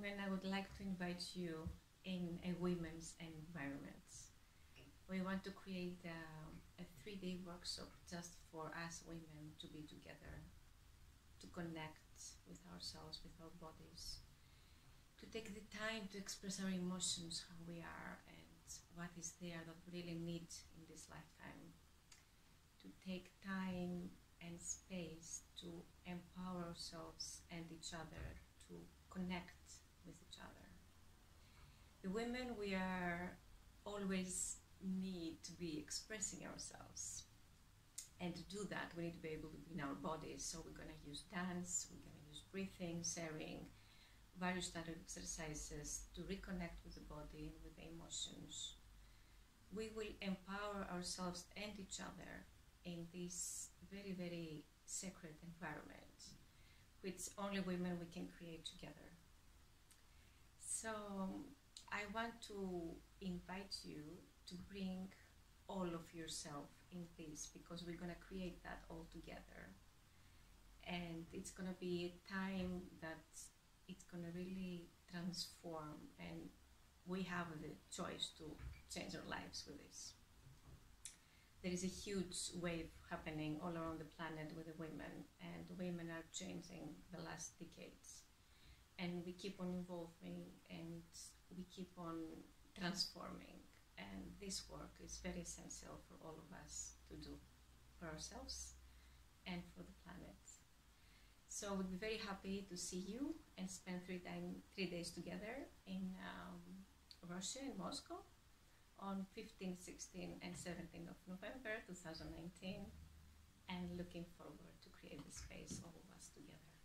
women, I would like to invite you in a women's environment. We want to create um, a three day workshop just for us women to be together, to connect with ourselves, with our bodies, to take the time to express our emotions, how we are, and what is there that we really need in this lifetime. To take time and space to empower ourselves and each other to connect with each other. The women, we are always need to be expressing ourselves. And to do that, we need to be able to be in our bodies. So we're going to use dance, we're going to use breathing, sharing, various of exercises to reconnect with the body and with the emotions. We will empower ourselves and each other in this very, very sacred environment, which only women we can create together. I want to invite you to bring all of yourself in this because we're going to create that all together. And it's going to be a time that it's going to really transform, and we have the choice to change our lives with this. There is a huge wave happening all around the planet with the women, and the women are changing the last decades. And we keep on evolving keep on transforming and this work is very essential for all of us to do for ourselves and for the planet. So we'd be very happy to see you and spend three, time, three days together in um, Russia, in Moscow, on 15, 16, and 17 of November 2019, and looking forward to create the space, all of us together.